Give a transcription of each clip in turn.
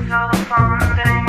from the phone.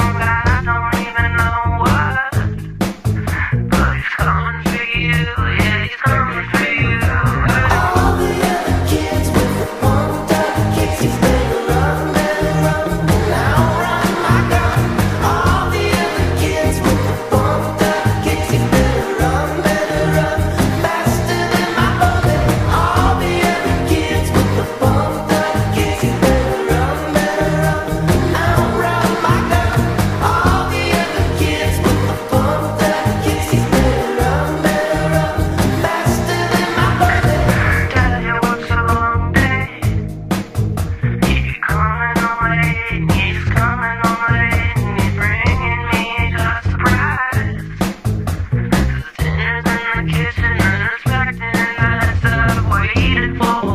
waiting for